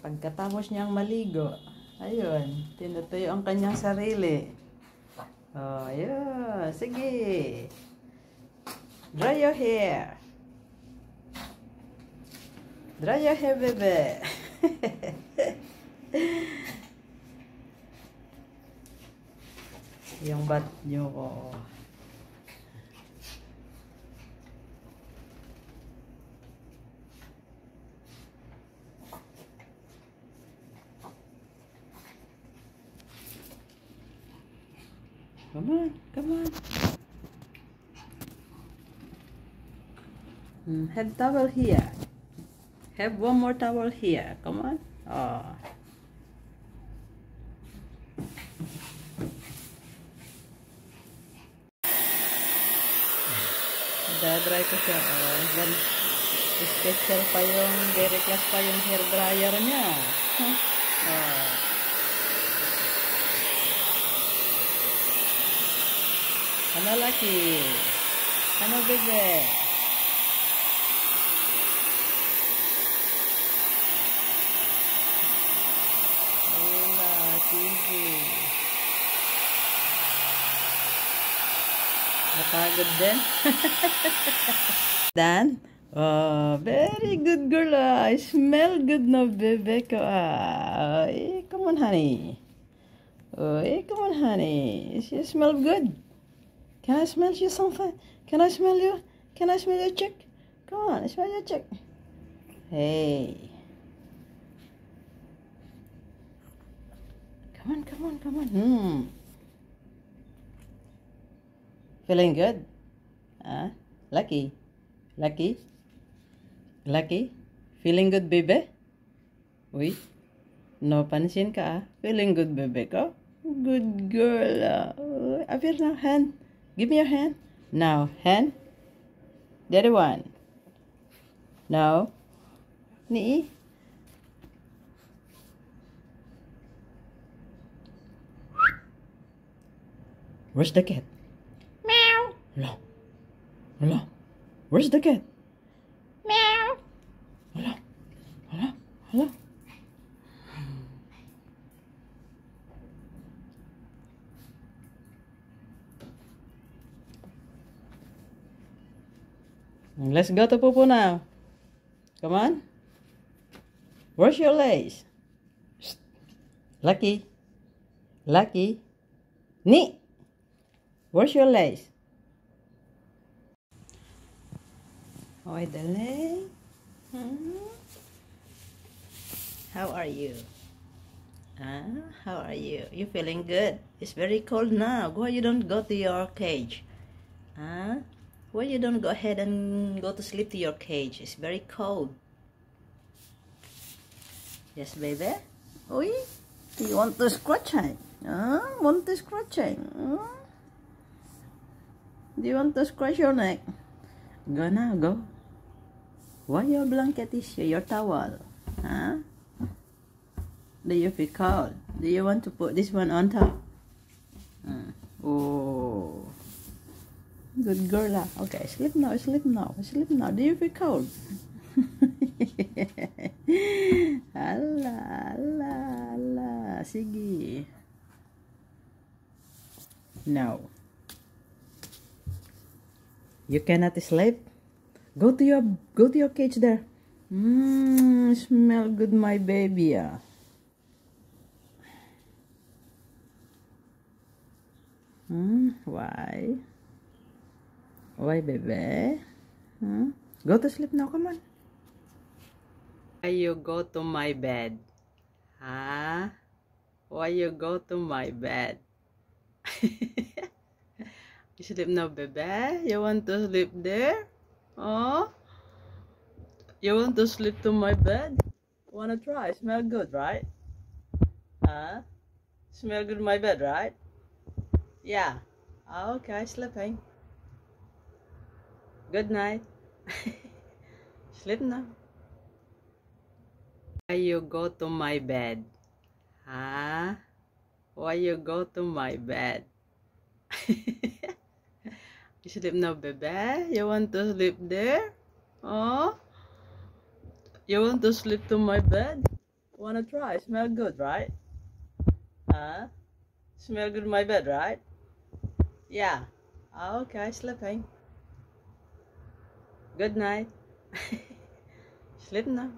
Pagkatapos niyang maligo, ayun, tinutuyo ang kanyang sarili. Oh, ayun. Sige. Dry your hair. Dry your hair, bebe. Yung bat nyo ko. Come on, come on. Hmm, Have towel here. Have one more towel here. Come on. Oh. Dadry ko siya. Oh. Then, special pa yung, very class pa yung hair dryer niya. Huh? Oh. Ano laki? Ano bebe? Wala, sige. Napagod din? Dan? Oh, very good girl. ah. I smell good na bebe ko. Ah. Come on, honey. Oh, come on, honey. You smell good. Can I smell you something? Can I smell you? Can I smell your chick? Come on, smell your chick. Hey. Come on, come on, come on. Hmm. Feeling good? Huh? Lucky? Lucky? Lucky? Feeling good, baby? Uy, no pansin ka. Feeling good, baby ko? Good girl. Uy, Appear now, hand. Give me your hand. Now, hand. The other one. Now. Knee. Where's the cat? Meow. Hello. Hello. Where's the cat? Meow. Hello. Hello. Hello. Let's go to Pupu now. Come on. Where's your lace? Lucky. Lucky. Knee. Where's your lace? Oi, darling. Hmm? How are you? Ah, how are you? You feeling good? It's very cold now. Why you don't go to your cage? Huh? Why you don't go ahead and go to sleep to your cage? It's very cold. Yes, baby. Oi, do you want to scratch it? Huh? Want to scratch it? Huh? Do you want to scratch your neck? Go now, go. Why your blanket is here, your towel? Huh? Do you feel cold? Do you want to put this one on top? Uh, oh. Good girl. Okay, sleep now, sleep now, sleep now. Do you feel cold? ala, ala, ala. Sige. No. You cannot sleep? Go to your go to your cage there. Mmm, smell good, my baby. Hmm, why? Why, baby? Hmm? Go to sleep now, come on. Why you go to my bed? Huh? Why you go to my bed? you sleep now, baby? You want to sleep there? Oh? You want to sleep to my bed? Wanna try? Smell good, right? Huh? Smell good my bed, right? Yeah. Okay, sleeping. Good night. Sleep now. Why you go to my bed? Huh? Why you go to my bed? you sleep now, baby? You want to sleep there? Oh? You want to sleep to my bed? Wanna try? Smell good, right? Huh? Smell good my bed, right? Yeah. Ah, okay, sleeping. Good night. Now.